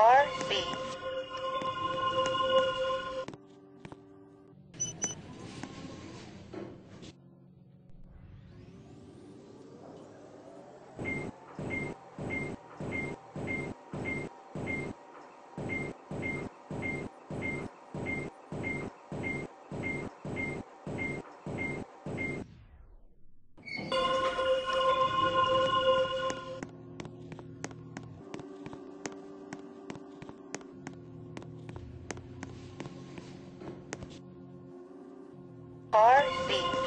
Car B.